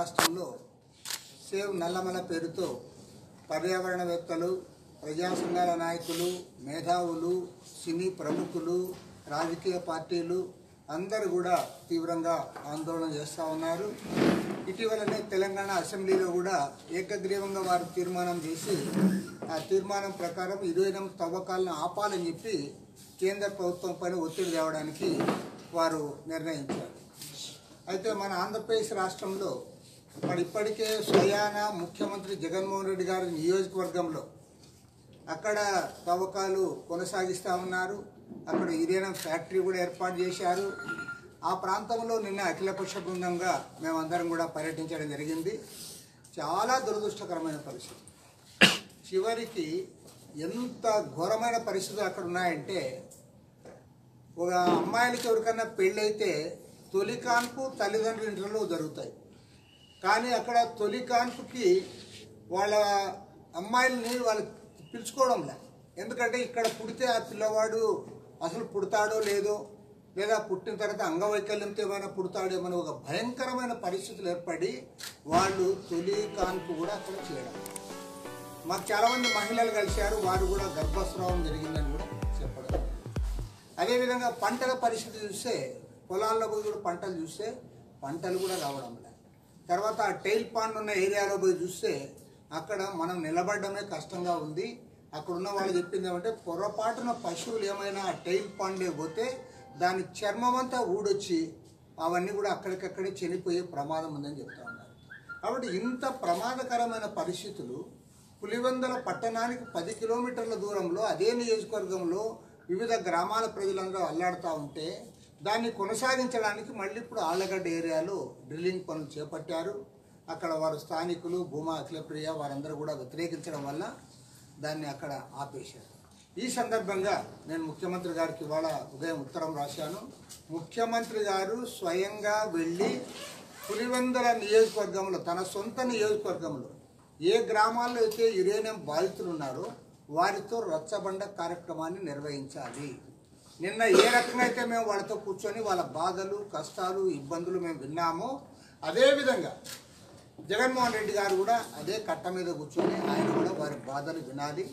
రాష్ట్రంలో సేవ్ నల్లమల పేరుతో పర్యావరణవేత్తలు ప్రజా సంఘాల నాయకులు మేధావులు సినీ ప్రముఖులు రాజకీయ పార్టీలు అందరూ కూడా తీవ్రంగా ఆందోళన చేస్తూ ఉన్నారు. ఇటీవలనే తెలంగాణ అసెంబ్లీలో కూడా ఏకగ్రీవంగా వారు తీర్మానం చేసి ఆ తీర్మానం ప్రకారం ఇరవై ఎనిమిది తవ్వకాలను ఆపాలని చెప్పి కేంద్ర ప్రభుత్వం పైన ఒత్తిడి తేవడానికి వారు నిర్ణయించారు. అయితే మన ఆంధ్రప్రదేశ్ రాష్ట్రంలో మరి ఇప్పటికే స్వయాన ముఖ్యమంత్రి జగన్మోహన్ రెడ్డి గారి నియోజకవర్గంలో అక్కడ తవ్వకాలు కొనసాగిస్తూ ఉన్నారు. అక్కడ యురేనియం ఫ్యాక్టరీ కూడా ఏర్పాటు చేశారు. ఆ ప్రాంతంలో నిన్న అఖిలపక్ష బృందంగా మేమందరం కూడా పర్యటించడం జరిగింది. చాలా దురదృష్టకరమైన పరిస్థితి. చివరికి ఎంత ఘోరమైన పరిస్థితులు అక్కడ ఉన్నాయంటే ఒక అమ్మాయిలకి ఎవరికన్నా పెళ్ళైతే తొలి కాన్పు తల్లిదండ్రుల ఇంట్లో జరుగుతాయి. కానీ అక్కడ తొలి కాన్పుకి వాళ్ళ అమ్మాయిల్ని వాళ్ళు పిలుచుకోవడంలే ఎందుకంటే ఇక్కడ పుడితే ఆ పిల్లవాడు అసలు పుడతాడో లేదో లేదా పుట్టిన తర్వాత అంగవైకల్యంతో ఏమైనా పుడతాడేమో ఒక భయంకరమైన పరిస్థితులు ఏర్పడి వాళ్ళు తొలి కాన్పు కూడా అక్కడ చేయడం. మాకు చాలామంది మహిళలు కలిశారు వారు కూడా గర్భస్రావం జరిగిందని కూడా చెప్పడం. అదేవిధంగా పంటల పరిస్థితి చూస్తే పొలాల్లో కూడా పంటలు చూస్తే పంటలు కూడా రావడం లేదు తర్వాత ఆ టైల్ పాండ్ ఉన్న ఏరియాలో పోయి చూస్తే అక్కడ మనం నిలబడడమే కష్టంగా ఉంది. అక్కడ ఉన్న వాళ్ళు చెప్పింది ఏమంటే పొరపాటున పశువులు ఏమైనా ఆ టైల్ పాండే పోతే దాని చర్మం అంతా ఊడొచ్చి అవన్నీ కూడా అక్కడికక్కడే చనిపోయే ప్రమాదం ఉందని చెప్తా ఉన్నారు. కాబట్టి ఇంత ప్రమాదకరమైన పరిస్థితులు పులివెందల పట్టణానికి పది కిలోమీటర్ల దూరంలో అదే నియోజకవర్గంలో వివిధ గ్రామాల ప్రజలందరూ అల్లాడుతూ ఉంటే దాన్ని కొనసాగించడానికి మళ్ళీ ఇప్పుడు ఆళ్ళగడ్డ ఏరియాలో డ్రిల్లింగ్ పనులు చేపట్టారు. అక్కడ వారు స్థానికులు భూమా అఖిలప్రియ వారందరూ కూడా వ్యతిరేకించడం వల్ల దాన్ని అక్కడ ఆపేశారు. ఈ సందర్భంగా నేను ముఖ్యమంత్రి గారికి ఇవాళ ఉదయం ఉత్తరం రాశాను. ముఖ్యమంత్రి గారు స్వయంగా వెళ్ళి పులివెందుల నియోజకవర్గంలో తన సొంత నియోజకవర్గంలో ఏ గ్రామాల్లో అయితే యురేనియం బాధితులు ఉన్నారో వారితో రచ్చబండ కార్యక్రమాన్ని నిర్వహించాలి. నిన్న ఏ రకంగా అయితే మేము వాళ్ళతో కూర్చొని వాళ్ళ బాధలు కష్టాలు ఇబ్బందులు మేము విన్నామో అదేవిధంగా జగన్మోహన్ రెడ్డి గారు కూడా అదే కట్ట మీద కూర్చొని ఆయన కూడా వారి బాధలు వినాలి.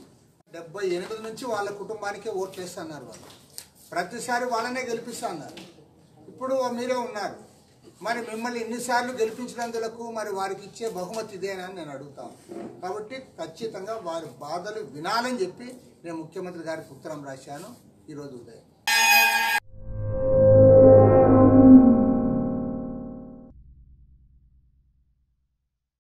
డెబ్బై ఎనిమిది నుంచి వాళ్ళ కుటుంబానికే ఓట్లు వేస్తున్నారు వాళ్ళు. ప్రతిసారి వాళ్ళనే గెలిపిస్తున్నారు. ఇప్పుడు మీరే ఉన్నారు. మరి మిమ్మల్ని ఇన్నిసార్లు గెలిపించినందులకు మరి వారికి ఇచ్చే బహుమతి ఇదేనని నేను అడుగుతాను కాబట్టి ఖచ్చితంగా వారి బాధలు వినాలని చెప్పి నేను ముఖ్యమంత్రి గారికి ఉత్తరం రాశాను. ఈరోజు ఉదయం.